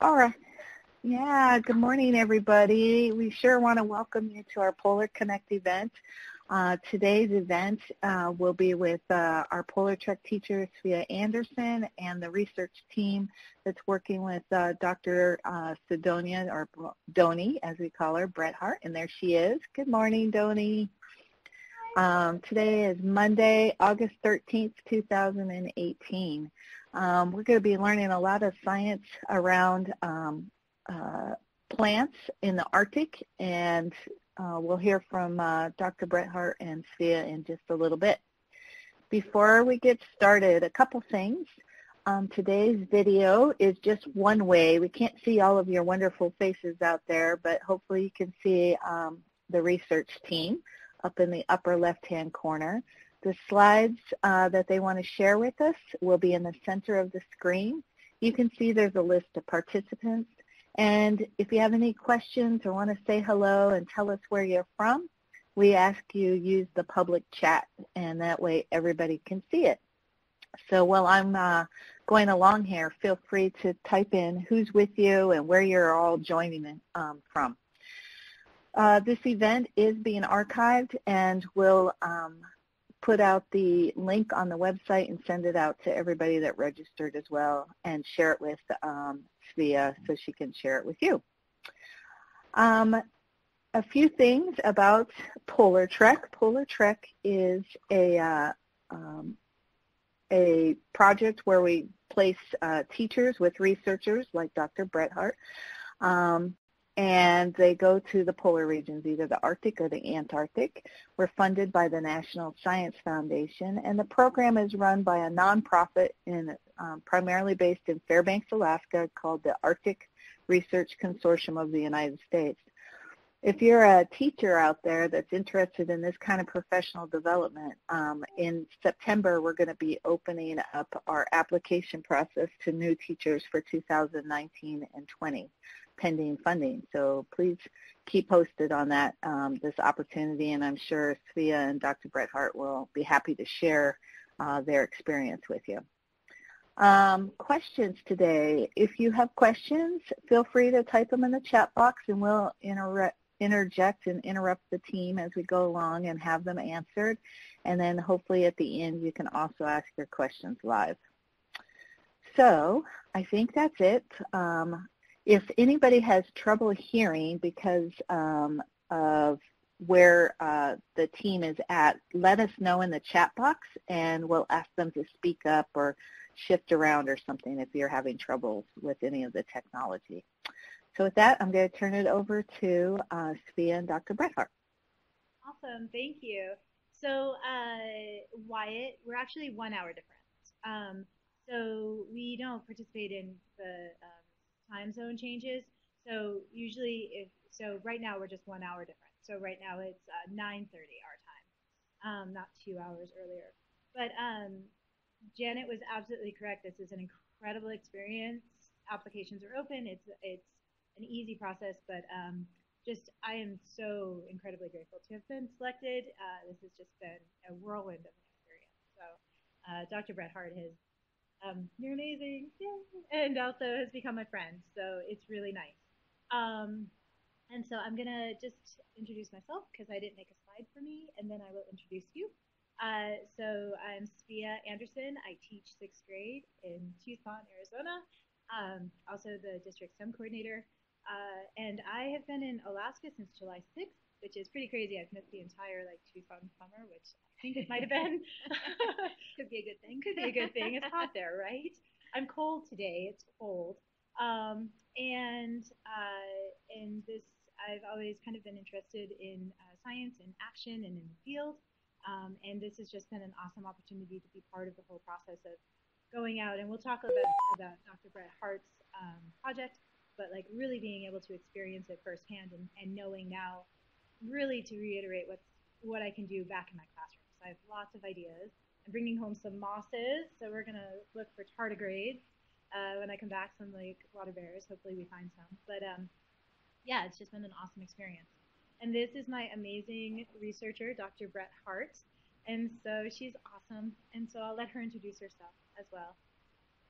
All right. Yeah, good morning, everybody. We sure want to welcome you to our PolarConnect event. Uh, today's event uh, will be with uh, our PolarTREC teacher, Svea Anderson, and the research team that's working with uh, Dr. Uh, Sidonia, or Donie, as we call her, Bret-Harte, and there she is. Good morning, Donie. Um, today is Monday, August 13th, 2018. Um, we're going to be learning a lot of science around um, uh, plants in the Arctic, and uh, we'll hear from uh, Dr. Bret-Harte and Svea in just a little bit. Before we get started, a couple things. Um, today's video is just one way. We can't see all of your wonderful faces out there, but hopefully you can see um, the research team up in the upper left-hand corner. The slides uh, that they want to share with us will be in the center of the screen. You can see there's a list of participants. And if you have any questions or want to say hello and tell us where you're from, we ask you use the public chat, and that way everybody can see it. So while I'm uh, going along here, feel free to type in who's with you and where you're all joining um, from. Uh, this event is being archived and we'll um, put out the link on the website and send it out to everybody that registered as well and share it with um, Svea so she can share it with you. Um, a few things about PolarTREC. Polar Trek is a, uh, um, a project where we place uh, teachers with researchers like Dr. Bret-Harte um, and they go to the polar regions, either the Arctic or the Antarctic. We're funded by the National Science Foundation, and the program is run by a nonprofit in, um, primarily based in Fairbanks, Alaska, called the Arctic Research Consortium of the United States. If you're a teacher out there that's interested in this kind of professional development, um, in September we're going to be opening up our application process to new teachers for 2019 and 20 pending funding. So please keep posted on that, um, this opportunity, and I'm sure Svea and Dr. Bret-Harte will be happy to share uh, their experience with you. Um, questions today. If you have questions, feel free to type them in the chat box and we'll inter interject and interrupt the team as we go along and have them answered. And then hopefully at the end you can also ask your questions live. So I think that's it. Um, if anybody has trouble hearing because um, of where uh, the team is at, let us know in the chat box and we'll ask them to speak up or shift around or something if you're having trouble with any of the technology. So with that, I'm going to turn it over to uh, and Dr. Bret-Harte. Awesome, thank you. So uh, Wyatt, we're actually one hour difference. Um, so we don't participate in the uh, time zone changes. So usually, if so, right now we're just one hour different. So right now it's uh, 9:30 our time, um, not two hours earlier. But um, Janet was absolutely correct. This is an incredible experience. Applications are open. It's it's an easy process, but um, just I am so incredibly grateful to have been selected. Uh, this has just been a whirlwind of an experience. So uh, Dr. Bret-Harte has um, you're amazing, Yay. and also has become my friend. So it's really nice. Um, and so I'm gonna just introduce myself because I didn't make a slide for me, and then I will introduce you. Uh, so I'm Svea Anderson. I teach sixth grade in Tucson, Arizona. Um, also the district STEM coordinator. Uh, and I have been in Alaska since July 6th, which is pretty crazy. I've missed the entire like Tucson summer, which I think it might have been. Could be a good thing. Could be a good thing. It's hot there, right? I'm cold today. It's cold. Um, and uh, and this, I've always kind of been interested in uh, science and action and in the field. Um, and this has just been an awesome opportunity to be part of the whole process of going out. And we'll talk about, about Dr. Bret Hart's um, project, but like really being able to experience it firsthand and, and knowing now really to reiterate what's, what I can do back in my classroom. So I have lots of ideas. I'm bringing home some mosses, so we're going to look for tardigrades uh, when I come back, some like water bears. Hopefully we find some. But um, yeah, it's just been an awesome experience. And this is my amazing researcher, Dr. Brett Hart. And so she's awesome. And so I'll let her introduce herself as well.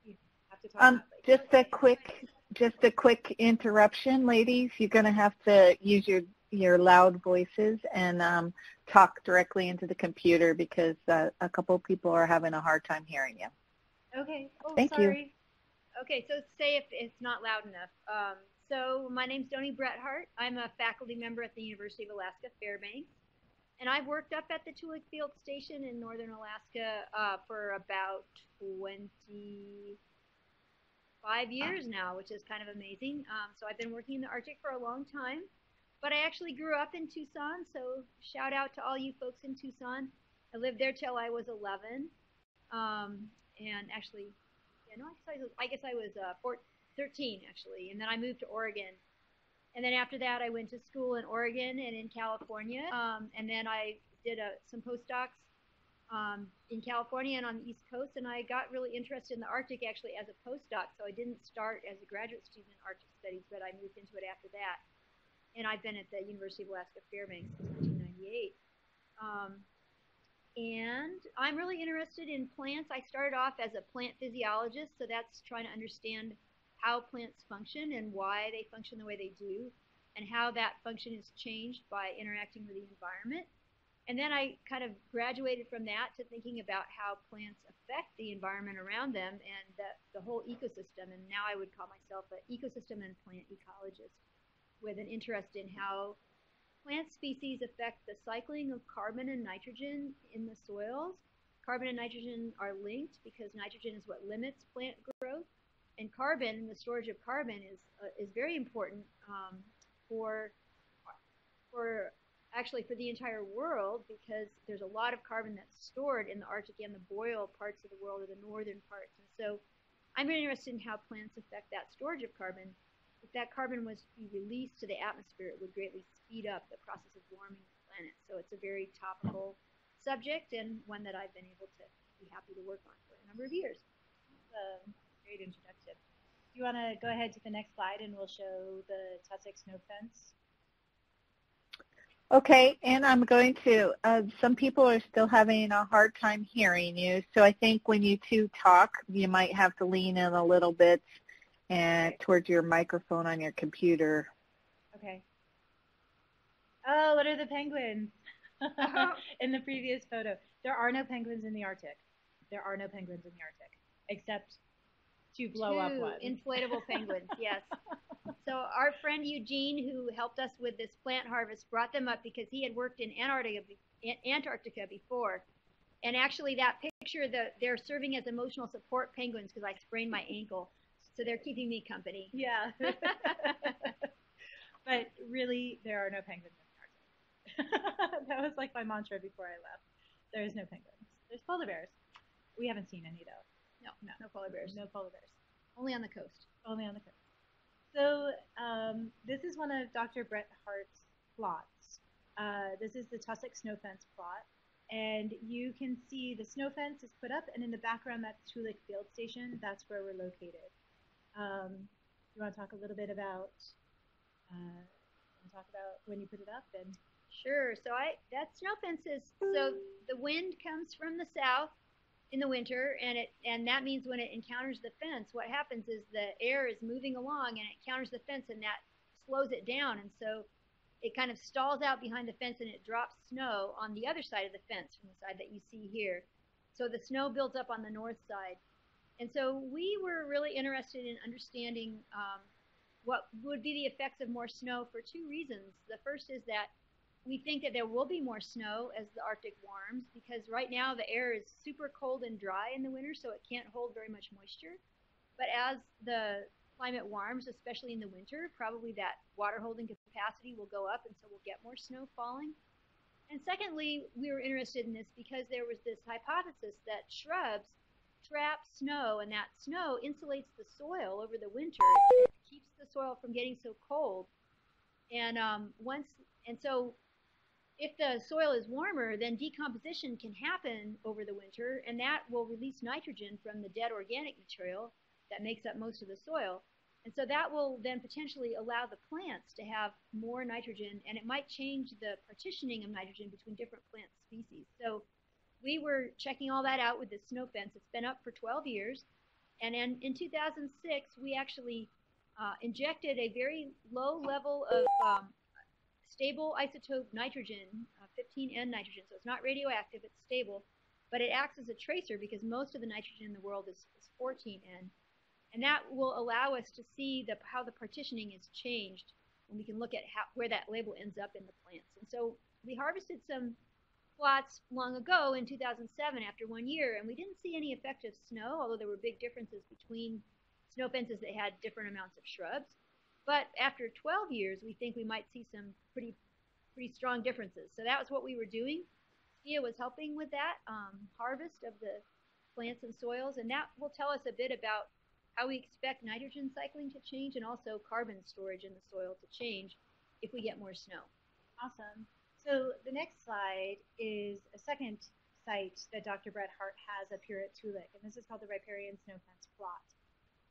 You have to Um, just a quick just a quick interruption, ladies. You're going to have to use your your loud voices and um, talk directly into the computer because uh, a couple of people are having a hard time hearing you. Okay. Oh, Thank sorry. you. Okay, so say if it's not loud enough. Um, so my name's Donie Bret-Harte. I'm a faculty member at the University of Alaska Fairbanks. And I've worked up at the Toolik Field Station in northern Alaska uh, for about 25 years now, which is kind of amazing. Um, so I've been working in the Arctic for a long time. But I actually grew up in Tucson, so shout out to all you folks in Tucson. I lived there till I was 11. Um, and actually, yeah, no, I guess I was, uh, 14, 13 actually. And then I moved to Oregon and then after that, I went to school in Oregon and in California. Um, and then I did a, some postdocs um, in California and on the East Coast. And I got really interested in the Arctic actually as a postdoc. So I didn't start as a graduate student in Arctic studies, but I moved into it after that. And I've been at the University of Alaska Fairbanks since 1998. Um, and I'm really interested in plants. I started off as a plant physiologist, so that's trying to understand how plants function and why they function the way they do, and how that function is changed by interacting with the environment. And then I kind of graduated from that to thinking about how plants affect the environment around them and the, the whole ecosystem. And now I would call myself an ecosystem and plant ecologist with an interest in how plant species affect the cycling of carbon and nitrogen in the soils. Carbon and nitrogen are linked because nitrogen is what limits plant growth and carbon, the storage of carbon is uh, is very important um, for for actually for the entire world because there's a lot of carbon that's stored in the Arctic and the boreal parts of the world or the northern parts. And so I'm very interested in how plants affect that storage of carbon. If that carbon was to be released to the atmosphere, it would greatly speed up the process of warming the planet. So it's a very topical subject and one that I've been able to be happy to work on for a number of years. Um, great introduction. Do you want to go ahead to the next slide and we'll show the Tussock snow fence? Okay, and I'm going to, uh, some people are still having a hard time hearing you, so I think when you two talk, you might have to lean in a little bit and towards your microphone on your computer. Okay. Oh, what are the penguins? in the previous photo. There are no penguins in the Arctic. There are no penguins in the Arctic, except to blow Two up one. inflatable penguins, yes. So our friend Eugene, who helped us with this plant harvest, brought them up because he had worked in Antarctica, Antarctica before. And actually, that picture, the, they're serving as emotional support penguins because I sprained my ankle. So they're keeping me company. Yeah. but really, there are no penguins in the Arctic. that was like my mantra before I left. There's no penguins. There's polar bears. We haven't seen any though. No, no, no polar bears. No polar bears. Only on the coast. Only on the coast. So um, this is one of Dr. Brett Hart's plots. Uh, this is the Tussock snow fence plot. And you can see the snow fence is put up, and in the background, that's Toolik Field Station. That's where we're located. Um, you want to talk a little bit about, uh, talk about when you put it up and Sure. So I that snow fence is so the wind comes from the south in the winter and it and that means when it encounters the fence what happens is the air is moving along and it encounters the fence and that slows it down. And so it kind of stalls out behind the fence and it drops snow on the other side of the fence from the side that you see here. So the snow builds up on the north side and so we were really interested in understanding um, what would be the effects of more snow for two reasons the first is that we think that there will be more snow as the Arctic warms because right now the air is super cold and dry in the winter, so it can't hold very much moisture. But as the climate warms, especially in the winter, probably that water holding capacity will go up, and so we'll get more snow falling. And secondly, we were interested in this because there was this hypothesis that shrubs trap snow, and that snow insulates the soil over the winter. It keeps the soil from getting so cold. And um, once, and so if the soil is warmer, then decomposition can happen over the winter, and that will release nitrogen from the dead organic material that makes up most of the soil. And so that will then potentially allow the plants to have more nitrogen, and it might change the partitioning of nitrogen between different plant species. So we were checking all that out with the snow fence. It's been up for 12 years. And in, in 2006, we actually uh, injected a very low level of um, stable isotope nitrogen, uh, 15N nitrogen. So it's not radioactive, it's stable, but it acts as a tracer because most of the nitrogen in the world is, is 14N. And that will allow us to see the, how the partitioning is changed and we can look at how, where that label ends up in the plants. And so we harvested some plots long ago in 2007 after one year, and we didn't see any effect of snow, although there were big differences between snow fences that had different amounts of shrubs. But after 12 years, we think we might see some pretty pretty strong differences. So that was what we were doing. Svea was helping with that um, harvest of the plants and soils, and that will tell us a bit about how we expect nitrogen cycling to change and also carbon storage in the soil to change if we get more snow. Awesome. So the next slide is a second site that Dr. Bret-Harte has up here at Toolik, and this is called the riparian snow fence plot.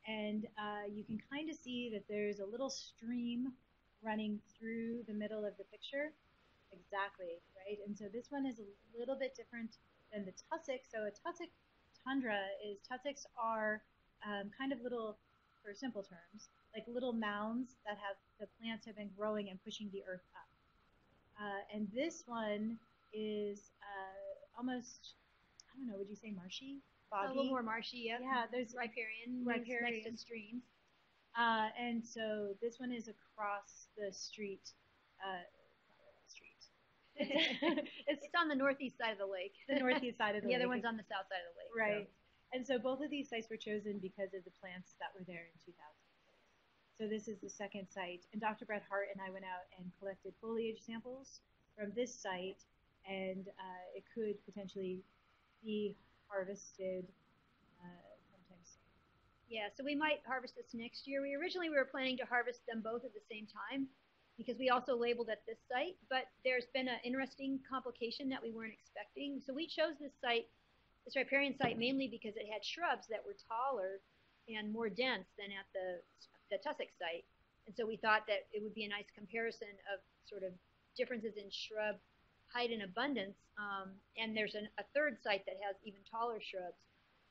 And uh, you can kind of see that there's a little stream running through the middle of the picture. Exactly, right? And so this one is a little bit different than the tussock. So a tussock tundra is, tussocks are um, kind of little, for simple terms, like little mounds that have the plants have been growing and pushing the earth up. Uh, and this one is uh, almost, I don't know, would you say marshy? Boggy? A little more marshy, yep. Yeah, there's riparian, riparian. next to streams. Uh, and so this one is across the street. Uh, street. it's, it's on the northeast side of the lake. The northeast side of the, the lake. The other one's on the south side of the lake. Right. So. And so both of these sites were chosen because of the plants that were there in 2006. So this is the second site. And Dr. Bret-Harte and I went out and collected foliage samples from this site, and uh, it could potentially be harvested uh, sometime soon. Yeah, so we might harvest this next year. We originally we were planning to harvest them both at the same time because we also labeled at this site, but there's been an interesting complication that we weren't expecting. So we chose this site this riparian site mainly because it had shrubs that were taller and more dense than at the, the tussock site. And so we thought that it would be a nice comparison of sort of differences in shrub height and abundance. Um, and there's an, a third site that has even taller shrubs.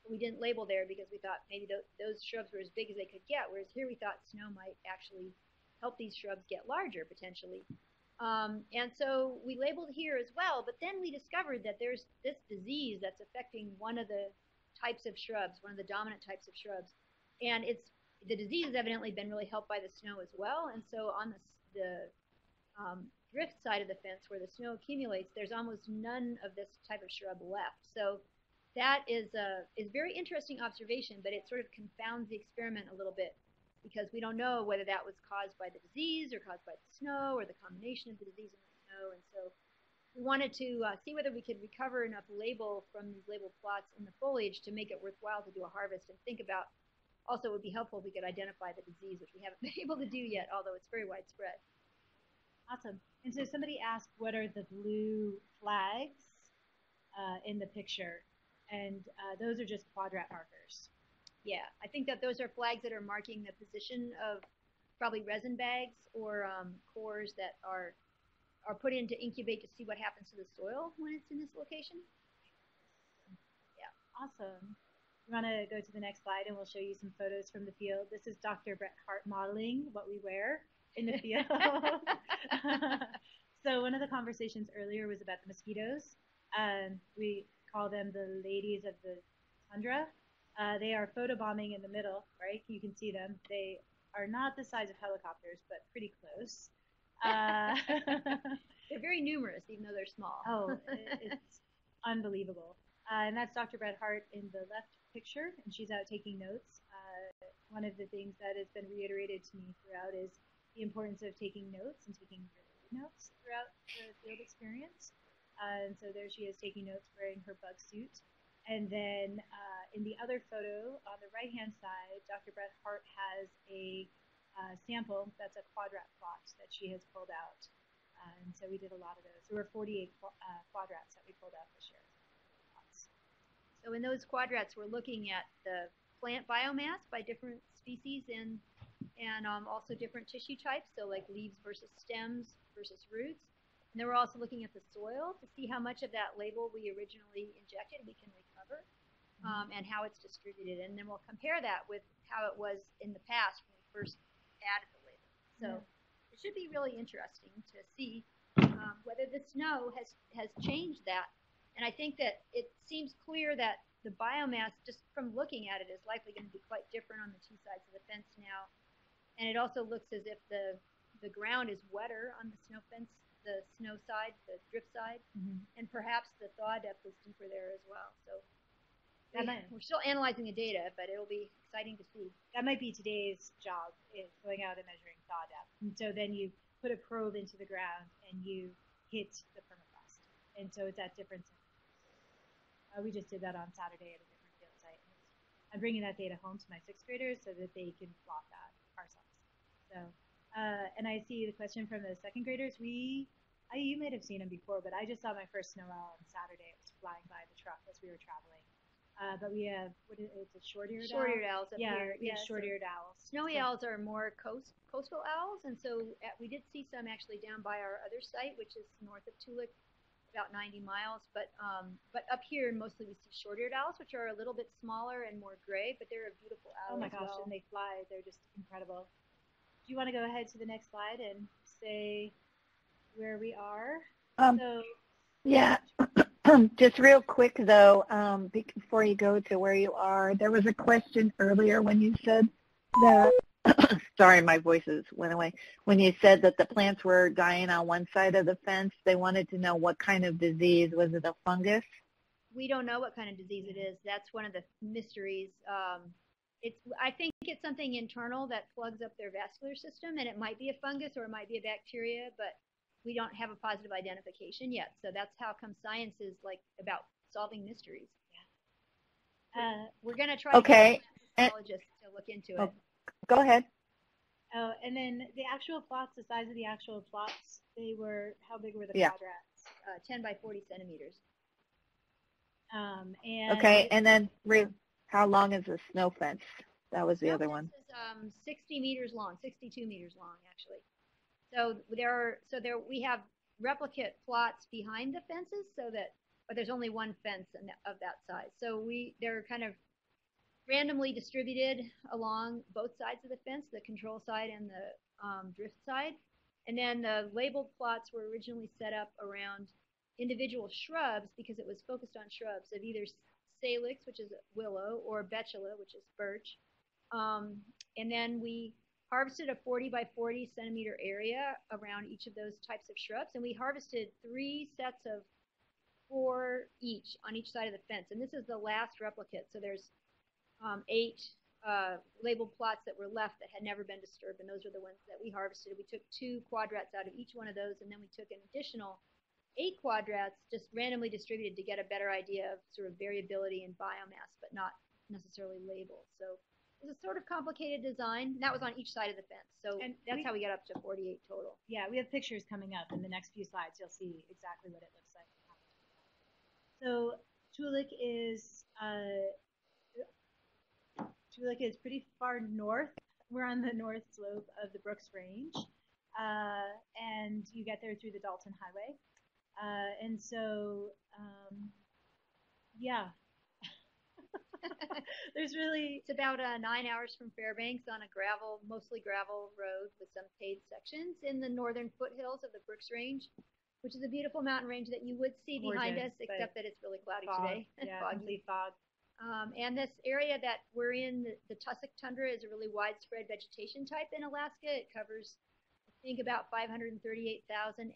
We didn't label there because we thought maybe th those shrubs were as big as they could get, whereas here we thought snow might actually help these shrubs get larger potentially. Um, and so we labeled here as well, but then we discovered that there's this disease that's affecting one of the types of shrubs, one of the dominant types of shrubs. And it's the disease has evidently been really helped by the snow as well. And so on the, the um, drift side of the fence where the snow accumulates, there's almost none of this type of shrub left. So that is a is very interesting observation, but it sort of confounds the experiment a little bit because we don't know whether that was caused by the disease or caused by the snow or the combination of the disease and the snow. And so we wanted to uh, see whether we could recover enough label from these labeled plots in the foliage to make it worthwhile to do a harvest and think about also it would be helpful if we could identify the disease, which we haven't been able to do yet, although it's very widespread. Awesome. And so somebody asked, what are the blue flags uh, in the picture? And uh, those are just quadrat markers. Yeah, I think that those are flags that are marking the position of probably resin bags or um, cores that are are put in to incubate to see what happens to the soil when it's in this location. Yeah, awesome. We want to go to the next slide and we'll show you some photos from the field. This is Dr. Brett Hart modeling what we wear in the field. so one of the conversations earlier was about the mosquitoes. Um, we call them the ladies of the tundra uh, they are photobombing in the middle, right? You can see them. They are not the size of helicopters, but pretty close. Uh, they're very numerous, even though they're small. Oh, it's unbelievable. Uh, and that's Dr. Bret-Harte in the left picture, and she's out taking notes. Uh, one of the things that has been reiterated to me throughout is the importance of taking notes and taking notes throughout the field experience. Uh, and so there she is taking notes wearing her bug suit. And then uh, in the other photo on the right-hand side, Dr. Bret-Harte has a uh, sample that's a quadrat plot that she has pulled out. Uh, and so we did a lot of those. There were 48 uh, quadrats that we pulled out this year. So in those quadrats, we're looking at the plant biomass by different species and and um, also different tissue types, so like leaves versus stems versus roots. And then we're also looking at the soil to see how much of that label we originally injected we can recover um, and how it's distributed. And then we'll compare that with how it was in the past when we first added the label. So it should be really interesting to see um, whether the snow has, has changed that. And I think that it seems clear that the biomass, just from looking at it, is likely going to be quite different on the two sides of the fence now. And it also looks as if the, the ground is wetter on the snow fence, the snow side, the drift side, Mhm. and perhaps the thaw depth is deeper there as well. So we, might- we're still analyzing the data, but it'll be exciting to see. That might be today's job is going out and measuring thaw depth. And so then you put a probe into the ground and you hit the permafrost. And so it's that difference temperatures. Uh, we just did that on Saturday at a different field site. And I'm bringing that data home to my sixth graders so that they can plot that ourselves. So, uh, and I see the question from the second graders. We, I, you might have seen them before, but I just saw my first snow owl on Saturday. It was flying by the truck as we were traveling. Uh, but we have what is it's a short-eared owl? Short-eared owls up yeah, here. have so short-eared owls. Snowy So- owls are more coast, coastal owls, and so at, we did see some actually down by our other site, which is north of Toolik, about 90 miles. But um, but up here, mostly we see short-eared owls, which are a little bit smaller and more gray, but they're a beautiful owl. Oh my as gosh, well. and they fly. They're just incredible. Do you want to go ahead to the next slide and say where we are? Um, So, yeah, just real quick though, um, before you go to where you are, there was a question earlier when you said that, sorry, my voices went away. When you said that the plants were dying on one side of the fence, they wanted to know what kind of disease. Was it a fungus? we don't know what kind of disease it is. That's one of the mysteries. Um, it's I think it's something internal that plugs up their vascular system, and it might be a fungus or it might be a bacteria, but we don't have a positive identification yet. So that's how come science is like about solving mysteries. uh, We're gonna try Okay, to and- get pathologists to look into it. Go ahead. oh, and then the actual plots, the size of the actual plots, they were how big were the Yeah. quadrats? Uh, 10 by 40 centimeters. Um, and Okay, and then re- how long is the snow fence? That was the Snow other fence one. Is, um, 60 meters long, 62 meters long actually. So there are so there we have replicate plots behind the fences so that but there's only one fence of that size. So we they're kind of randomly distributed along both sides of the fence, the control side and the um, drift side. And then the labeled plots were originally set up around individual shrubs because it was focused on shrubs of either salix, which is willow, or betula, which is birch. Um, and then we harvested a 40 by 40 centimeter area around each of those types of shrubs, and we harvested three sets of four each on each side of the fence. And this is the last replicate, so there's um, eight uh, labeled plots that were left that had never been disturbed, and those are the ones that we harvested. We took two quadrats out of each one of those, and then we took an additional eight quadrats just randomly distributed to get a better idea of sort of variability in biomass, but not necessarily labeled. So it's a sort of complicated design. That was on each side of the fence. So And that's we- how we got up to 48 total. yeah, we have pictures coming up in the next few slides. You'll see exactly what it looks like. So Toolik is uh, Toolik is pretty far north. We're on the north slope of the Brooks Range, uh, and you get there through the Dalton Highway. Uh, and so, um, yeah, there's really It's about uh, nine hours from Fairbanks on a gravel, mostly gravel road with some paved sections in the northern foothills of the Brooks Range, which is a beautiful mountain range that you would see behind us, except that it's really cloudy fog. today. Yeah, Foggy. fog. Um, and this area that we're in, the, the tussock tundra, is a really widespread vegetation type in Alaska. It covers, I think, about 538,000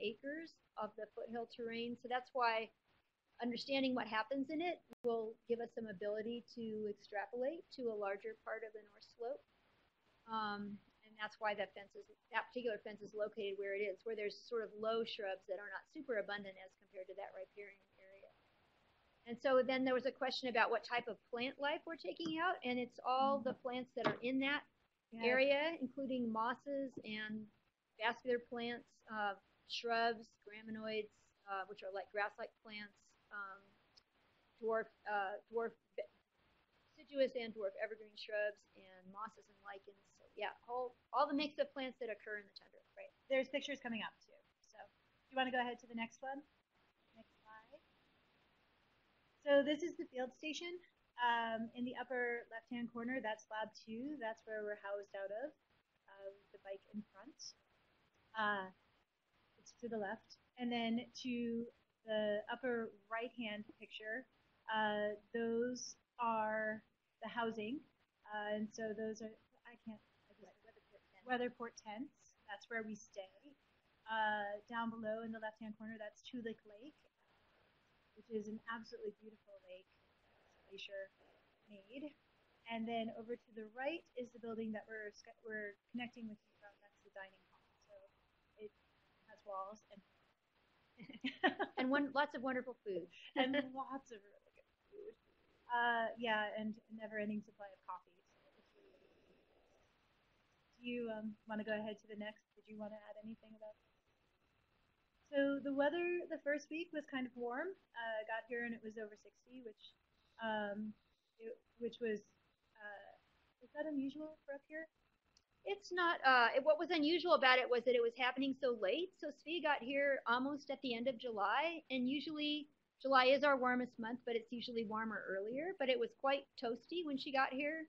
acres of the foothill terrain. So that's why understanding what happens in it will give us some ability to extrapolate to a larger part of the North Slope. Um, and that's why that fence is, that particular fence is located where it is, where there's sort of low shrubs that are not super abundant as compared to that riparian. And so then there was a question about what type of plant life we're taking out, and it's all the plants that are in that Yeah. area, including mosses and vascular plants, uh, shrubs, graminoids, uh, which are like grass-like plants, um, dwarf, uh, dwarf deciduous and dwarf evergreen shrubs, and mosses and lichens. So yeah, all all the mix of plants that occur in the tundra. Right. There's pictures coming up too. So, do you want to go ahead to the next one? So this is the field station. Um, in the upper left-hand corner, that's lab two. That's where we're housed out of, uh, the bike in front. Uh, it's to the left. And then to the upper right-hand picture, uh, those are the housing. Uh, and so those are, I can't, I just, Weatherport. Weatherport tents. That's where we stay. Uh, down below in the left-hand corner, that's Toolik Lake, which is an absolutely beautiful lake glacier made. And then over to the right is the building that we're we're connecting with you from. That's the dining hall. So it has walls and and one lots of wonderful food. and lots of really good food. Uh, yeah, and a never-ending supply of coffee. So it's really good. Do you um, want to go ahead to the next? Did you want to add anything about? So the weather the first week was kind of warm. Uh, got here and it was over 60, which um, it, which was uh, is that unusual for up here? It's not. Uh, it, what was unusual about it was that it was happening so late. So Svi got here almost at the end of July, and usually July is our warmest month, but it's usually warmer earlier. But it was quite toasty when she got here.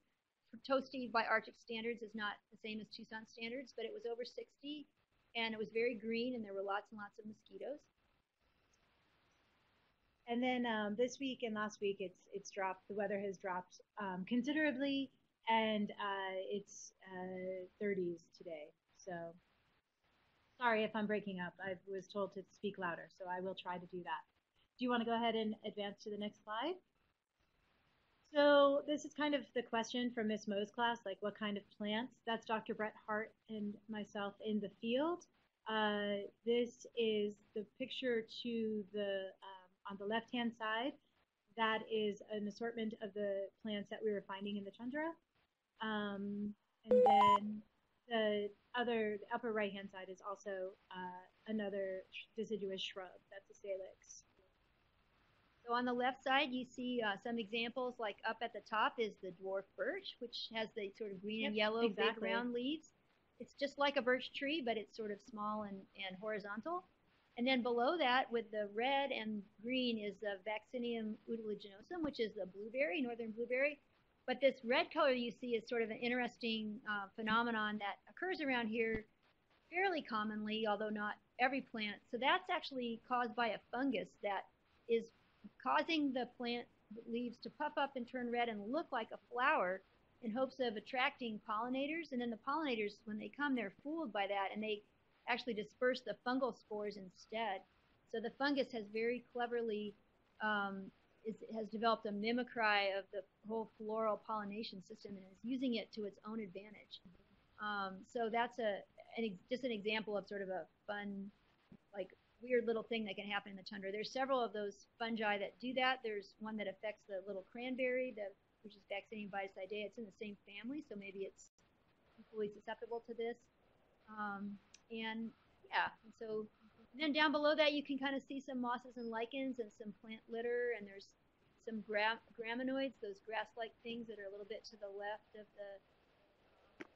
Toasty by Arctic standards is not the same as Tucson standards, but it was over 60, and it was very green, and there were lots and lots of mosquitoes. And then um, this week and last week, it's it's dropped. The weather has dropped um, considerably, and uh, it's uh, 30s today. So sorry if I'm breaking up. I was told to speak louder, so I will try to do that. Do you want to go ahead and advance to the next slide? So this is kind of the question from Miss Mo's class, like what kind of plants? That's Dr. Brett Hart and myself in the field. Uh, this is the picture to the um, on the left-hand side. That is an assortment of the plants that we were finding in the tundra. Um, and then the other, the upper right-hand side is also uh, another deciduous shrub. That's a salix. So on the left side, you see uh, some examples. Like up at the top is the dwarf birch, which has the sort of green and Yep, yellow big round leaves. It's just like a birch tree, but it's sort of small and, and horizontal. And then below that, with the red and green, is the Vaccinium uliginosum, which is the blueberry, northern blueberry. But this red color you see is sort of an interesting uh, phenomenon that occurs around here fairly commonly, although not every plant. So that's actually caused by a fungus that is causing the plant leaves to puff up and turn red and look like a flower in hopes of attracting pollinators. And then the pollinators, when they come, they're fooled by that and they actually disperse the fungal spores instead. So the fungus has very cleverly um, is, has developed a mimicry of the whole floral pollination system and is using it to its own advantage. Um, so that's a an, just an example of sort of a fun, like weird little thing that can happen in the tundra. There's several of those fungi that do that. There's one that affects the little cranberry, the, which is Vaccinium vitis-idaea. It's in the same family, so maybe it's equally susceptible to this. Um, and yeah, and so then down below that you can kind of see some mosses and lichens and some plant litter, and there's some gra- graminoids, those grass-like things that are a little bit to the left of the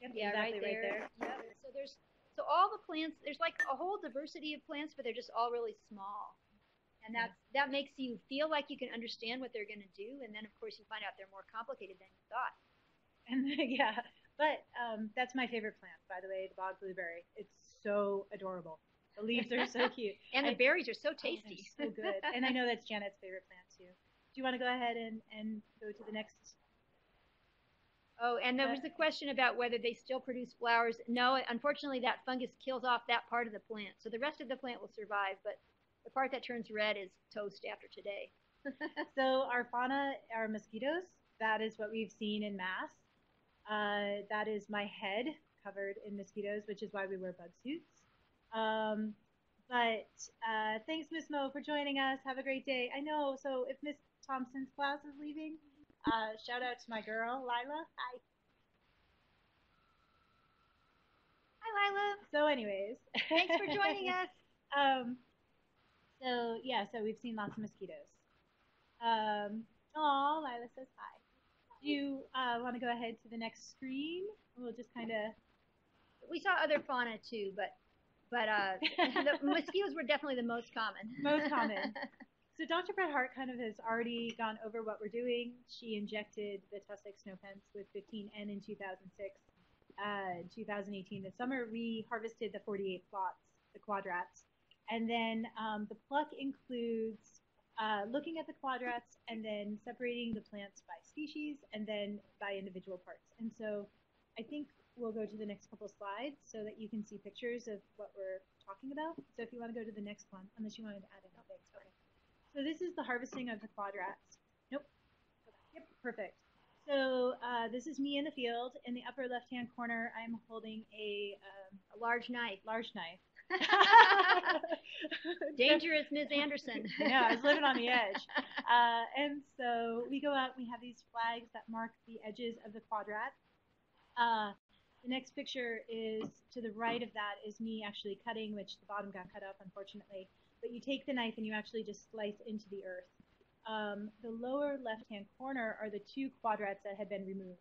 Yep, yeah, exactly right there. Yep. So there's so all the plants. There's like a whole diversity of plants, but they're just all really small, and that's that makes you feel like you can understand what they're going to do, and then of course you find out they're more complicated than you thought. And yeah, but um, that's my favorite plant, by the way, the bog blueberry. It's so adorable. The leaves are so cute. And the I- berries are so Oh, tasty. so good. And I know that's Janet's favorite plant too. Do you want to go ahead and, and go to the next? Oh, and there was a question about whether they still produce flowers. No, unfortunately, that fungus kills off that part of the plant. So the rest of the plant will survive, but the part that turns red is toast after today. So our fauna are mosquitoes. That is what we've seen in mass. Uh, that is my head covered in mosquitoes, which is why we wear bug suits. Um, but uh, thanks, Miss Mo, for joining us. Have a great day. I know. So if Miss Thompson's class is leaving, uh, shout out to my girl, Lila. Hi. Hi, Lila. So, anyways, Thanks for joining us. Um, so yeah, so we've seen lots of mosquitoes. Um, oh, Lila says hi. Do you uh, want to go ahead to the next screen? We'll just kind of. We saw other fauna too, but but uh, the mosquitoes were definitely the most common. Most common. So Dr. Bret-Harte kind of has already gone over what we're doing. She injected the Tussock snow fence with 15N in 2006. uh, 2018, this summer, we harvested the 48 plots, the quadrats. And then um, the pluck includes uh, looking at the quadrats and then separating the plants by species and then by individual parts. And so I think we'll go to the next couple slides so that you can see pictures of what we're talking about. So if you want to go to the next one, unless you wanted to add anything. Okay. So this is the harvesting of the quadrats. Nope. Yep, perfect. So uh, this is me in the field. In the upper left-hand corner, I'm holding a, um, a large knife. Large knife. Dangerous, Ms. Anderson. yeah, I was living on the edge. Uh, and so we go out, we have these flags that mark the edges of the quadrat. Uh, the next picture is to the right of that is me actually cutting, which the bottom got cut off, unfortunately. But you take the knife and you actually just slice into the earth. Um, the lower left-hand corner are the two quadrats that have been removed.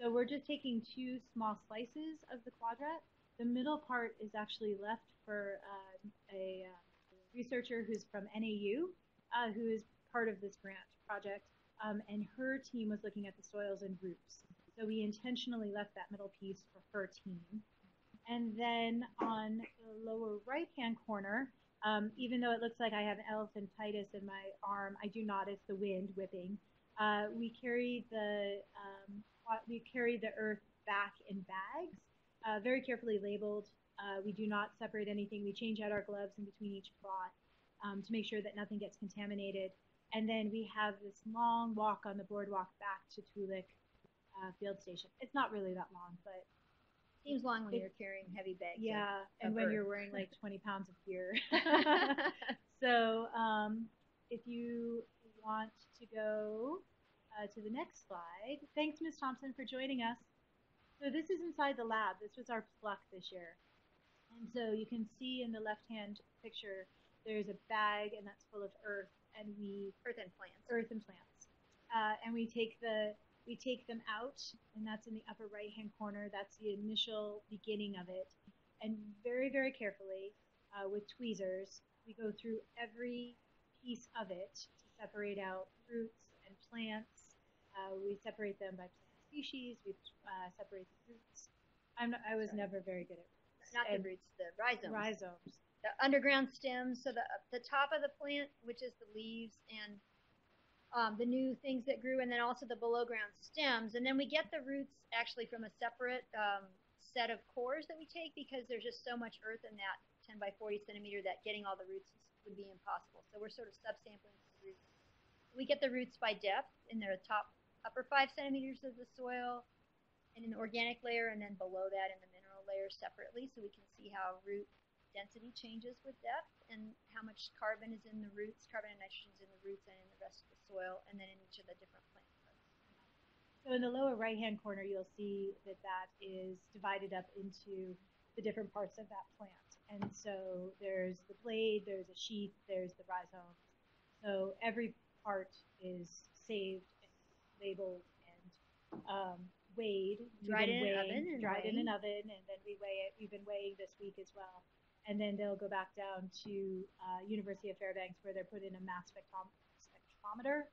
So we're just taking two small slices of the quadrat. The middle part is actually left for uh, a uh, researcher who's from NAU, uh, who is part of this grant project, um, and her team was looking at the soils and roots. So we intentionally left that middle piece for her team. And then on the lower right-hand corner, um, even though it looks like I have elephantitis in my arm, I do not. It's the wind whipping. Uh, we carry the um, we carry the earth back in bags, uh, very carefully labeled. Uh, we do not separate anything. We change out our gloves in between each plot um, to make sure that nothing gets contaminated. And then we have this long walk on the boardwalk back to Toolik uh, field station. It's not really that long, but seems long when it, you're carrying heavy bags. Yeah, and when you're wearing like 20 pounds of gear. so um, if you want to go uh, to the next slide, thanks, Ms. Thompson, for joining us. So this is inside the lab. This was our pluck this year. And so you can see in the left-hand picture, there's a bag, and that's full of earth, and we earth and plants. Earth and plants, uh, and we take the we take them out, and that's in the upper right-hand corner. That's the initial beginning of it, and very very carefully uh, with tweezers, we go through every piece of it to separate out roots and plants. Uh, we separate them by plant species. We uh, separate the roots. I'm not, I was Sorry. never very good at roots. not the roots, the rhizomes. Rhizomes. The underground stems, so the the top of the plant, which is the leaves and um, the new things that grew, and then also the below ground stems. And then we get the roots actually from a separate um, set of cores that we take because there's just so much earth in that 10 by 40 centimeter that getting all the roots would be impossible. So we're sort of subsampling the roots. We get the roots by depth in their top upper five centimeters of the soil, and in an organic layer, and then below that in the mineral layer separately so we can see how root density changes with depth and how much carbon is in the roots, carbon and nitrogen is in the roots and in the rest of the soil, and then in each of the different plant parts. So in the lower right-hand corner, you'll see that that is divided up into the different parts of that plant. And so there's the blade, there's a sheath, there's the rhizome. So every part is saved and labeled and um, weighed. Dried in weighing, an oven. And dried in an oven, and then we weigh it. We've been weighing this week as well. And then they'll go back down to uh, University of Fairbanks where they're put in a mass spectrom- spectrometer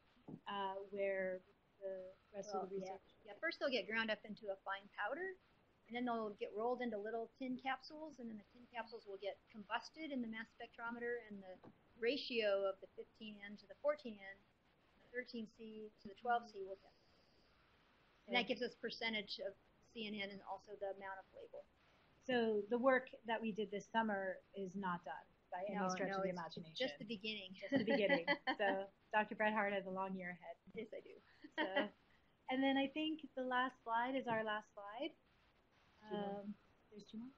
uh, where the rest well, of the research. Yeah. yeah, first they'll get ground up into a fine powder, and then they'll get rolled into little tin capsules, and then the tin capsules will get combusted in the mass spectrometer, and the ratio of the 15N to the 14N, the 13C to the 12C will get and that gives us percentage of CNN and also the amount of label. So the work that we did this summer is not done by any no, stretch no, of the imagination. Just the beginning. Just the beginning. so Dr. Bret-Harte has a long year ahead. Yes, I do. so, and then I think the last slide is our last slide. Um, there's two more.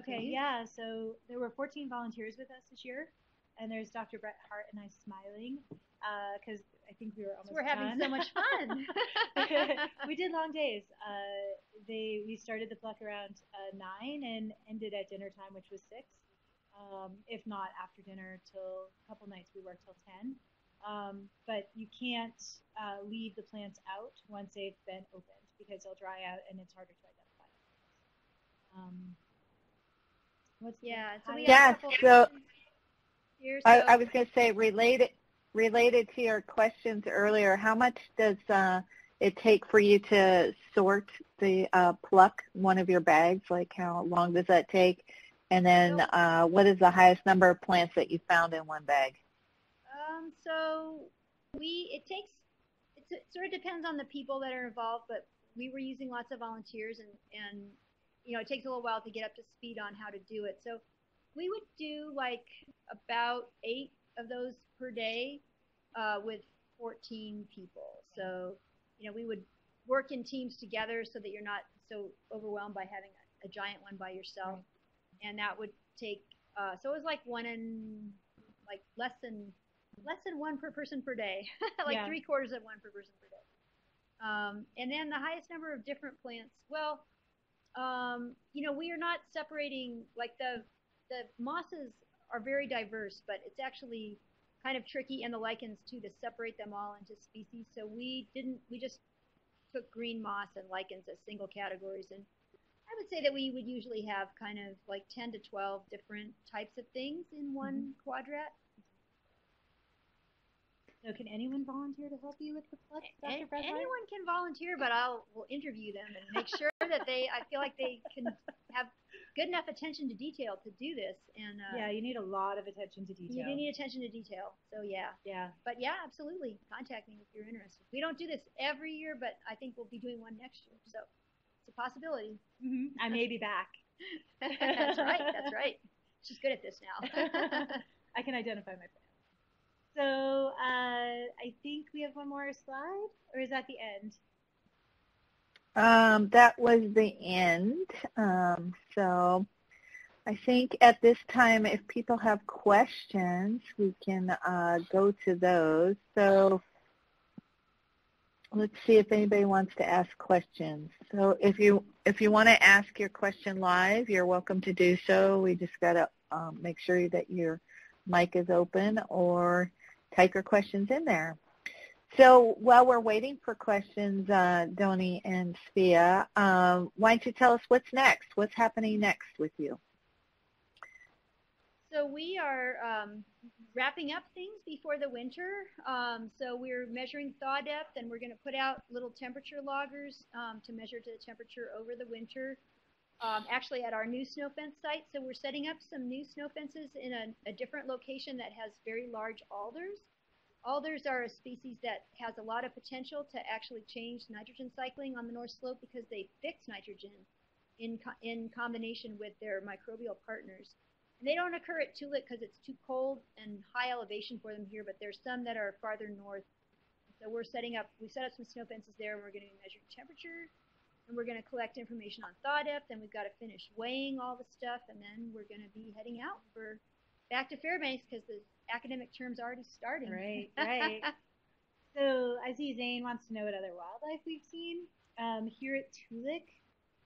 Okay, yeah. So there were 14 volunteers with us this year, and there's Dr. Bret Hart and I smiling because uh, I think we were almost. So we're having so much fun. we did long days. Uh, they we started the pluck around uh, nine and ended at dinner time, which was six. Um, if not after dinner till a couple nights we worked till ten. Um, but you can't uh, leave the plants out once they've been opened because they'll dry out and it's harder to identify. Um, what's yeah, so we yeah, so, here, so I, I was going to say related related to your questions earlier, how much does uh, it take for you to sort the uh, pluck one of your bags? Like how long does that take? And then uh, what is the highest number of plants that you found in one bag? Um, so we it takes it sort of depends on the people that are involved, but we were using lots of volunteers and and you know it takes a little while to get up to speed on how to do it. So we would do like about eight of those per day uh, with 14 people. So you know we would work in teams together so that you're not so overwhelmed by having a, a giant one by yourself, right. and that would take. Uh, so it was like one in like less than less than one per person per day, like yeah. three quarters of one per person per day. Um, and then the highest number of different plants. Well, um, you know, we are not separating like the the mosses are very diverse, but it's actually kind of tricky, and the lichens too, to separate them all into species. So we didn't. We just took green moss and lichens as single categories, and I would say that we would usually have kind of like 10 to 12 different types of things in one mm-hmm. quadrat. So can anyone volunteer to help you with the plugs, Dr. Anyone can volunteer, but I'll will interview them and make sure that they. I feel like they can have good enough attention to detail to do this. And uh, yeah, you need a lot of attention to detail. You do need attention to detail. So yeah. Yeah. But yeah, absolutely. Contact me if you're interested. We don't do this every year, but I think we'll be doing one next year. So it's a possibility. Mm-hmm. I may be back. that's right. That's right. She's good at this now. I can identify my plan. So uh, I think we have one more slide, or is that the end? Um, that was the end. Um, so I think at this time, if people have questions, we can uh, go to those. So let's see if anybody wants to ask questions. So if you if you want to ask your question live, you're welcome to do so. We just got to um, make sure that your mic is open or type your questions in there. So while we're waiting for questions, uh, Donie and Svea, um, why don't you tell us what's next? What's happening next with you? So we are um, wrapping up things before the winter. Um, so we're measuring thaw depth, and we're going to put out little temperature loggers um, to measure to the temperature over the winter. Um, actually, at our new snow fence site, so we're setting up some new snow fences in a, a different location that has very large alders. Alders are a species that has a lot of potential to actually change nitrogen cycling on the North Slope because they fix nitrogen in, co in combination with their microbial partners. And they don't occur at Toolik because it's too cold and high elevation for them here, but there's some that are farther north. So we're setting up, we set up some snow fences there, and we're going to be measuring temperature, and we're going to collect information on thaw depth, and we've got to finish weighing all the stuff, and then we're going to be heading out for back to Fairbanks because the academic term's already starting. Right, right. so I see Zane wants to know what other wildlife we've seen um, here at Toolik.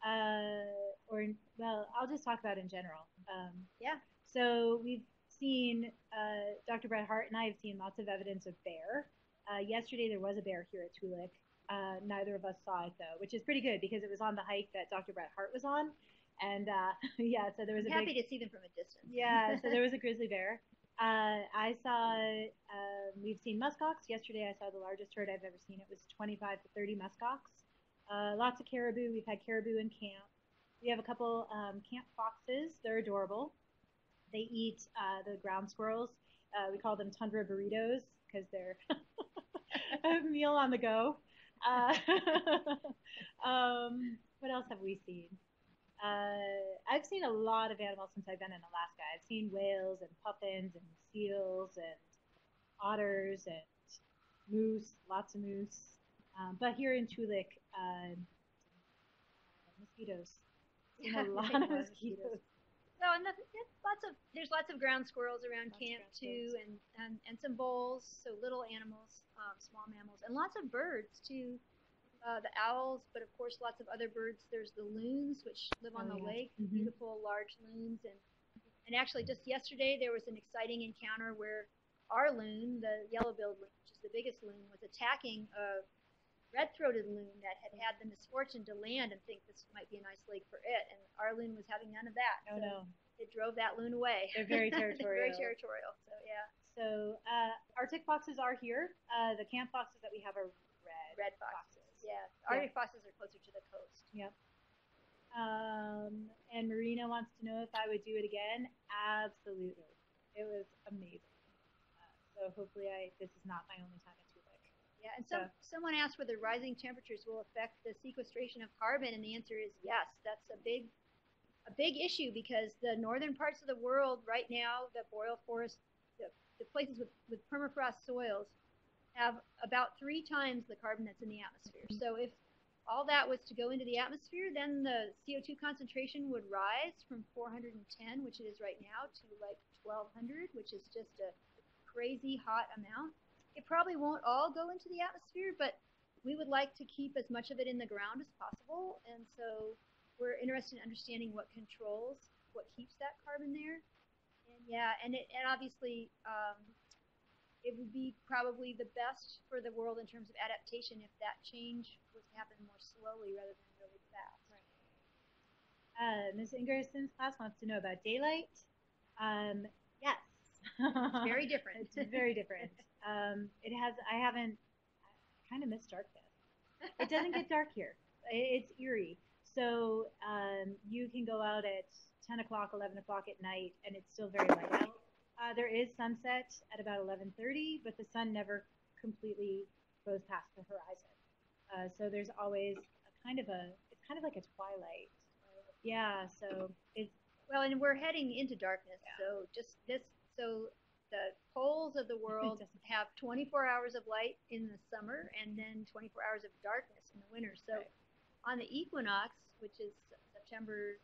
Uh, or, well, I'll just talk about in general. Um, yeah. So we've seen, uh, Dr. Hart, and I have seen lots of evidence of bear. Uh, yesterday there was a bear here at Toolik. Uh, neither of us saw it though, which is pretty good because it was on the hike that Dr. Bret-Harte was on. And uh, yeah, so there was I'm a happy big, to see them from a distance. yeah, so there was a grizzly bear. Uh, I saw, uh, we've seen muskox. Yesterday I saw the largest herd I've ever seen. It was 25 to 30 muskox. Uh, lots of caribou. We've had caribou in camp. We have a couple um, camp foxes. They're adorable. They eat uh, the ground squirrels. Uh, we call them tundra burritos because they're a meal on the go. Uh, um, what else have we seen? Uh, I've seen a lot of animals since I've been in Alaska. I've seen whales and puffins and seals and otters and moose, lots of moose. Um, but here in Toolik, uh, mosquitoes. Yeah, a lot of mosquitoes. So and the, lots of there's lots of ground squirrels around lots camp too, and, and and some voles, so little animals, um, small mammals, and lots of birds too uh, the owls, but of course lots of other birds. There's the loons, which live on oh, the yeah. lake, mm-hmm. beautiful large loons, and and actually just yesterday there was an exciting encounter where our loon, the yellow-billed loon, which is the biggest loon, was attacking a red-throated loon that had had the misfortune to land and think this might be a nice lake for it, and our loon was having none of that. Oh so no! It drove that loon away. They're very territorial. very territorial. So yeah. So uh, Arctic foxes are here. Uh, the camp foxes that we have are red, red foxes. foxes. Yeah, Arctic fossils are closer to the coast. Yep. Um, and Marina wants to know if I would do it again. Absolutely. It was amazing. Uh, so hopefully I this is not my only time at Toolik. Yeah, and some, So- someone asked whether rising temperatures will affect the sequestration of carbon, and the answer is yes. That's a big, a big issue because the northern parts of the world right now, the boreal forest, the, the places with, with permafrost soils, have about three times the carbon that's in the atmosphere. So if all that was to go into the atmosphere, then the CO2 concentration would rise from 410, which it is right now, to like 1200, which is just a crazy hot amount. It probably won't all go into the atmosphere, but we would like to keep as much of it in the ground as possible. And so we're interested in understanding what controls, what keeps that carbon there. And yeah, and it, and obviously, um, it would be probably the best for the world in terms of adaptation if that change was to happen more slowly rather than really fast. Uh, Ms. Ingerson's class wants to know about daylight. Um, yes. It's very different. It's very different. Um, it has. I haven't. I kind of miss darkness. It doesn't get dark here. It's eerie. So um, you can go out at 10 o'clock, 11 o'clock at night, and it's still very light out. Uh, there is sunset at about 11:30, but the sun never completely goes past the horizon. Uh, so there's always a kind of a. It's kind of like a twilight. Yeah. So it's Well, and we're heading into darkness, so just this, so the poles of the world have 24 hours of light in the summer and then 24 hours of darkness in the winter. So Right. on the equinox, which is September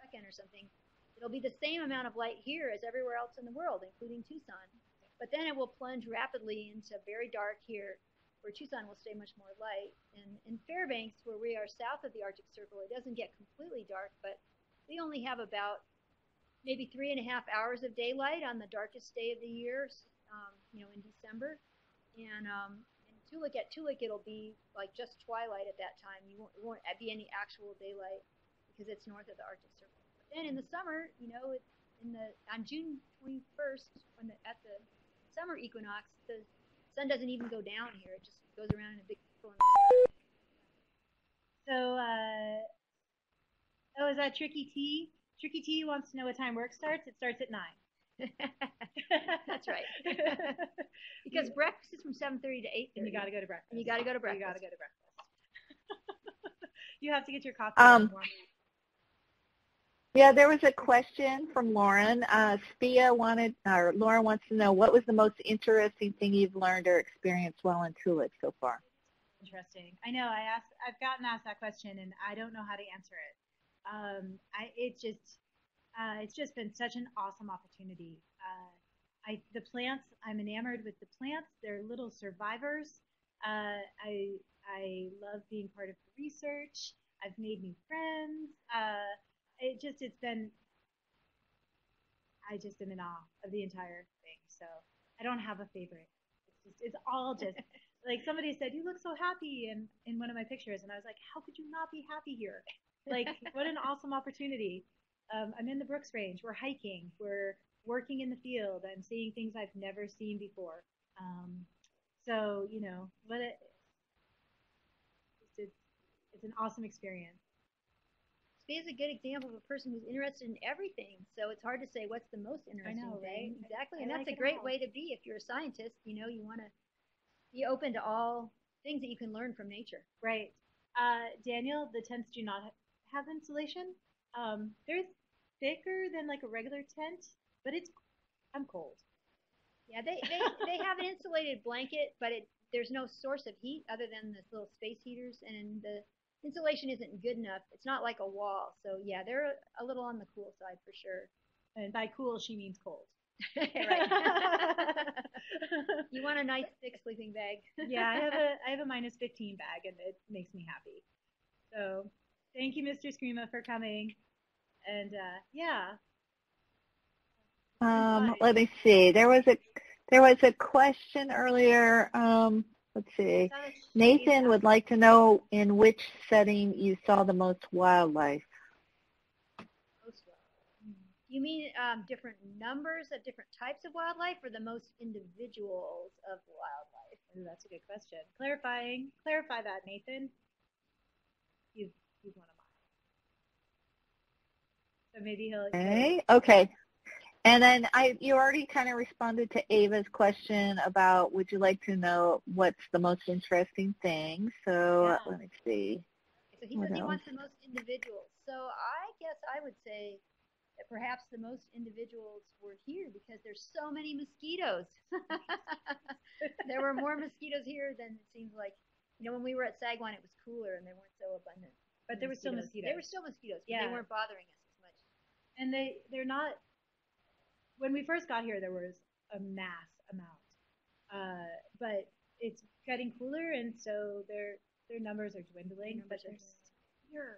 2nd or something, it'll be the same amount of light here as everywhere else in the world, including Tucson. But then it will plunge rapidly into very dark here, where Tucson will stay much more light. And in Fairbanks, where we are south of the Arctic Circle, it doesn't get completely dark, but we only have about maybe three and a half hours of daylight on the darkest day of the year, um, you know, in December. And um, in Toolik, at Toolik, it'll be like just twilight at that time. You won't, it won't be any actual daylight because it's north of the Arctic Circle. But then in the summer, you know, in the on June 21st, when the, at the summer equinox, the sun doesn't even go down here. It just goes around in a big circle. in the sky. So, uh, oh, is that Tricky T? Tricky T wants to know what time work starts. It starts at 9. That's right. because breakfast is from 7:30 to 8:30. and you got to go to breakfast. And you gotta go to You got to breakfast. go to breakfast. you have to get your coffee. Um, in the morning. Yeah, there was a question from Lauren. Uh, Svea wanted, or Lauren wants to know, what was the most interesting thing you've learned or experienced while in Toolik so far? Interesting. I know. I asked. I've gotten asked that question, and I don't know how to answer it. Um, I it just uh, it's just been such an awesome opportunity. Uh, I the plants. I'm enamored with the plants. They're little survivors. Uh, I I love being part of the research. I've made new friends. Uh, it just it's been. I just am in awe of the entire thing. So I don't have a favorite. It's just it's all just like somebody said, you look so happy in, in one of my pictures. And I was like, how could you not be happy here? Like, what an awesome opportunity. Um, I'm in the Brooks Range. We're hiking. We're working in the field. I'm seeing things I've never seen before. Um, so, you know, what a, it's, it's an awesome experience. Is a good example of a person who's interested in everything. So it's hard to say what's the most interesting know, thing. right? Exactly. I And that's like a great way to be if you're a scientist. You know, you want to be open to all things that you can learn from nature. Right. Uh, Daniel, the tents do not have insulation. Um, they're thicker than like a regular tent, but it's I'm cold. Yeah, they, they, they have an insulated blanket, but it there's no source of heat other than the little space heaters, and the insulation isn't good enough. It's not like a wall. So yeah, they're a little on the cool side for sure. And by cool, she means cold. you want a nice thick sleeping bag. yeah, I have a I have a minus 15 bag, and it makes me happy. So thank you, Mr. Screama, for coming. And uh, yeah, Um, let me see. There was a there was a question earlier. Um, let's see. Nathan would like to know in which setting you saw the most wildlife. You mean um, different numbers of different types of wildlife, or the most individuals of wildlife? Ooh, that's a good question. Clarifying, clarify that, Nathan. He's he's one of mine. So maybe he'll. Okay. Okay. And then I, you already kind of responded to Ava's question about would you like to know what's the most interesting thing? So Yeah. let me see. So he What says he wants the most individuals. So I guess I would say that perhaps the most individuals were here because there's so many mosquitoes. there were more mosquitoes here than it seems like. You know, when we were at Sagwon, it was cooler and they weren't so abundant. But there were still mosquitoes. They were still mosquitoes, but Yeah. they weren't bothering us as much. and they they're not. When we first got here, there was a mass amount, uh, but it's getting cooler, and so their their numbers are dwindling. numbers but are they're here.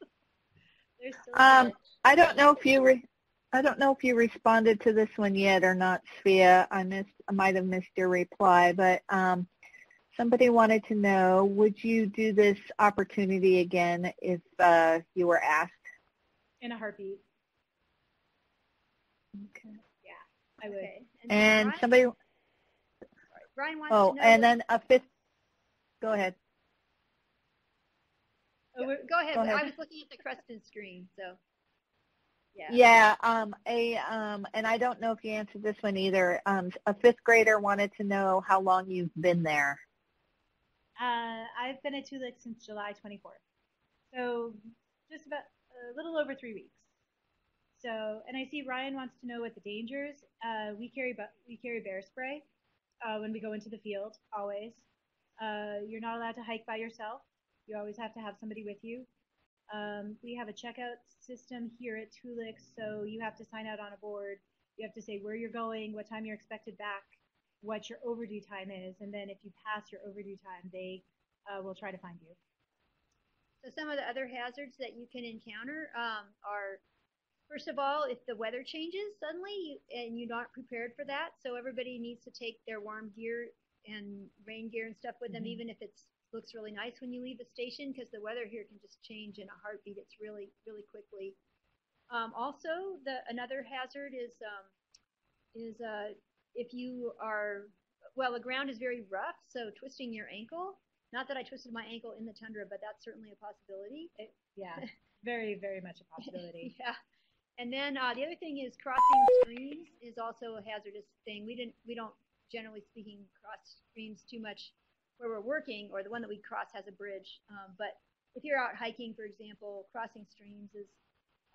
they're still Um, there. I don't know if you re- I don't know if you responded to this one yet or not, Svea. I missed I might have missed your reply, but um, somebody wanted to know would you do this opportunity again if uh, you were asked? in a heartbeat. Okay. Yeah, I would. Okay. And Brian, somebody Brian wants oh, to know. and then a fifth. Go ahead. Oh, we're, go ahead. go ahead. I was looking at the Creston screen, so. Yeah. Yeah, um, a um, and I don't know if you answered this one either. Um, a fifth grader wanted to know how long you've been there. Uh, I've been at Toolik since July 24th, so just about a little over three weeks. So, and I see Ryan wants to know what the dangers. Uh, we carry we carry bear spray uh, when we go into the field. Always, uh, you're not allowed to hike by yourself. You always have to have somebody with you. Um, we have a checkout system here at Tulix, so you have to sign out on a board. You have to say where you're going, what time you're expected back, what your overdue time is, and then if you pass your overdue time, they uh, will try to find you. So some of the other hazards that you can encounter um, are, first of all, if the weather changes suddenly you, and you're not prepared for that, so everybody needs to take their warm gear and rain gear and stuff with them, Mhm. even if it looks really nice when you leave the station, because the weather here can just change in a heartbeat. It's really, really quickly. Um, also, the another hazard is um, is uh, if you are well, the ground is very rough, so twisting your ankle. Not that I twisted my ankle in the tundra, but that's certainly a possibility. It, yeah, very, very much a possibility. yeah. And then uh, the other thing is crossing streams is also a hazardous thing. We didn't, we don't generally speaking cross streams too much where we're working, or the one that we cross has a bridge. Um, but if you're out hiking, for example, crossing streams is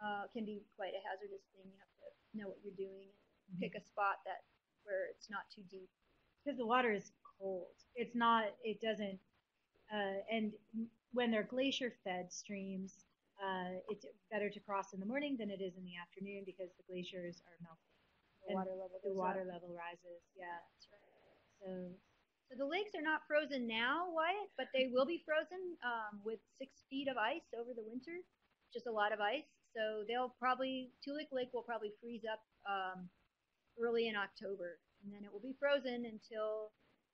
uh, can be quite a hazardous thing. You have to know what you're doing and pick a spot that where it's not too deep. because the water is cold. It's not. It doesn't. Uh, and when they're glacier-fed streams, uh, it's better to cross in the morning than it is in the afternoon because the glaciers are melting. The And water level. The water up. level rises. Yeah. That's right. So So the lakes are not frozen now, Wyatt, but they will be frozen um, with six feet of ice over the winter. Just a lot of ice. So they'll probably Toolik Lake will probably freeze up um, early in October, and then it will be frozen until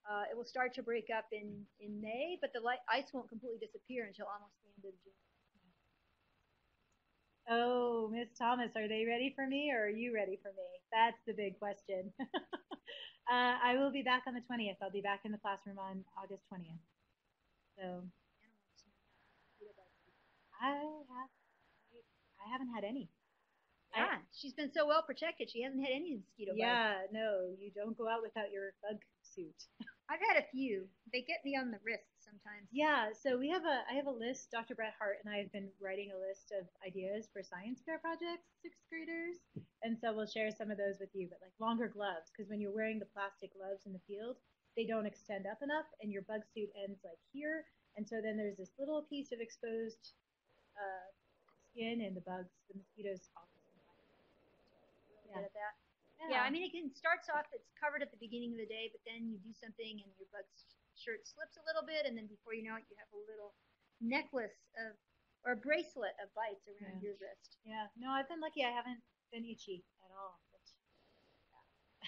uh, it will start to break up in in May. But the li- ice won't completely disappear until almost the end of June. Oh, Miss Thomas, are they ready for me or are you ready for me? That's the big question. uh, I will be back on the 20th. I'll be back in the classroom on August 20th. So I have, I haven't had any. I- she's been so well protected. She hasn't had any mosquito bites. Yeah, no, you don't go out without your bug suit. I've had a few. They get me on the wrist sometimes. Yeah, so we have a I have a list. Dr. Bret-Harte and I have been writing a list of ideas for science fair projects, sixth graders, and so we'll share some of those with you. But like longer gloves, because when you're wearing the plastic gloves in the field, they don't extend up enough, and your bug suit ends like here, and so then there's this little piece of exposed uh, skin, and the bugs, the mosquitoes. All Really Yeah. at that. Yeah, I mean, it can starts off it's covered at the beginning of the day, but then you do something and your bug s- shirt slips a little bit, and then before you know it, you have a little necklace of or a bracelet of bites around Yeah. your wrist. yeah, no, I've been lucky. I haven't been itchy at all. Which,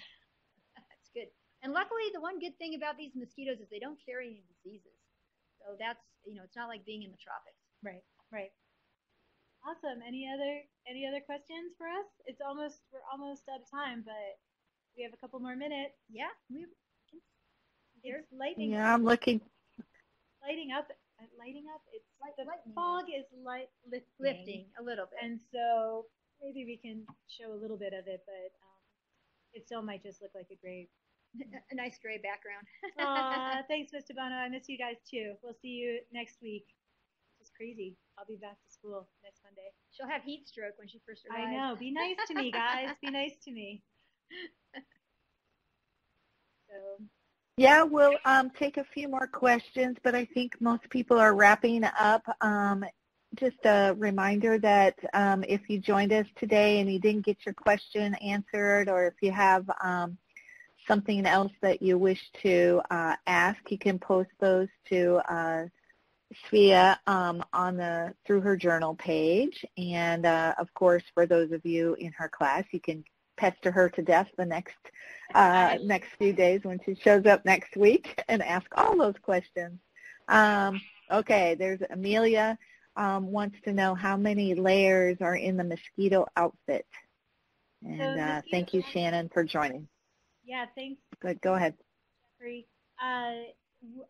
that's good. And luckily, the one good thing about these mosquitoes is they don't carry any diseases. So that's you know, it's not like being in the tropics. right, right. Awesome. Any other any other questions for us? It's almost we're almost out of time, but we have a couple more minutes. Yeah, we It's lightning. Yeah, I'm looking. Lighting up. uh, Lighting up. It's Light- the lightning. fog is light lifting, lifting a little bit. and so maybe we can show a little bit of it, but um, it still might just look like a gray. a nice gray background. Aw, thanks, Mr. Bono. I miss you guys too. We'll see you next week. It's crazy. I'll be back to school next Monday. She'll have heat stroke when she first arrives. I know. Be nice to me, guys. Be nice to me. So, Yeah, we'll um, take a few more questions, but I think most people are wrapping up. Um, just a reminder that um, if you joined us today and you didn't get your question answered, or if you have um, something else that you wish to uh, ask, you can post those to uh, Svea um, on the through her journal page. And uh, of course, for those of you in her class, you can pester her to death the next uh, next few days when she shows up next week and ask all those questions. Um, okay, there's Amelia um, wants to know how many layers are in the mosquito outfit. And uh, thank you, Shannon, for joining. yeah, thanks, Good, go ahead. Jeffrey. Uh,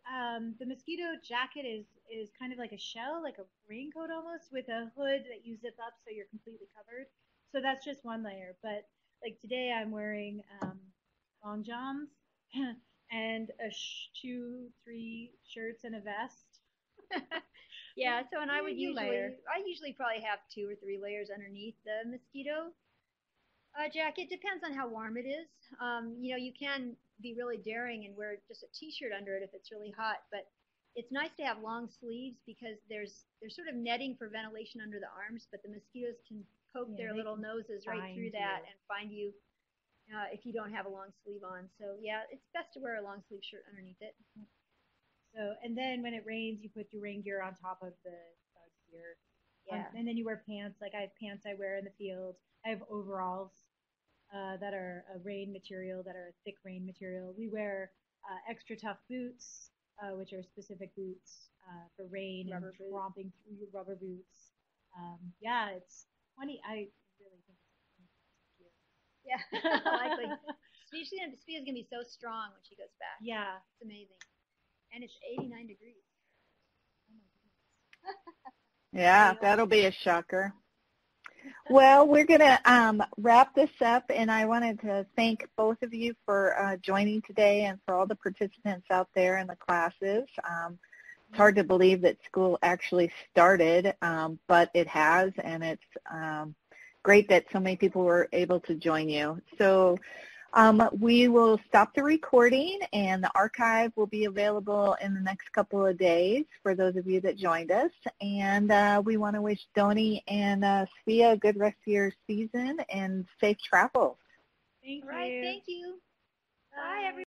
um, the mosquito jacket is is kind of like a shell, like a raincoat almost, with a hood that you zip up so you're completely covered. So that's just one layer. But like today, I'm wearing um, long johns and a sh- two, three shirts and a vest. Yeah, so and I would you usually layer. I usually probably have two or three layers underneath the mosquito uh, jacket. Depends on how warm it is. Um, you know, you can be really daring and wear just a t-shirt under it if it's really hot, but it's nice to have long sleeves because there's there's sort of netting for ventilation under the arms, but the mosquitoes can poke Yeah, their little noses right through that you. and find you uh, if you don't have a long sleeve on. So yeah, it's best to wear a long sleeve shirt underneath it. So, and then when it rains, you put your rain gear on top of the gear. Um, Yeah. and then you wear pants. Like I have pants I wear in the field. I have overalls uh, that are a rain material, that are a thick rain material. We wear uh, extra tough boots, uh, which are specific boots uh, for rain Rubber and tromping through rubber boots. Um, yeah, it's 20. I really think it's 20 here. Yeah, likely. Especially, Sophia's gonna be so strong when she goes back. Yeah. It's amazing. And it's 89 degrees. Yeah, that'll be a shocker. Well, we're going to um, wrap this up, and I wanted to thank both of you for uh, joining today and for all the participants out there in the classes. Um, it's hard to believe that school actually started, um, but it has, and it's um, great that so many people were able to join you. So um, we will stop the recording, and the archive will be available in the next couple of days for those of you that joined us. And uh, we want to wish Donie and uh, Svea a good rest of your season and safe travels. Thank All right, you. thank you. Bye, Bye. everyone.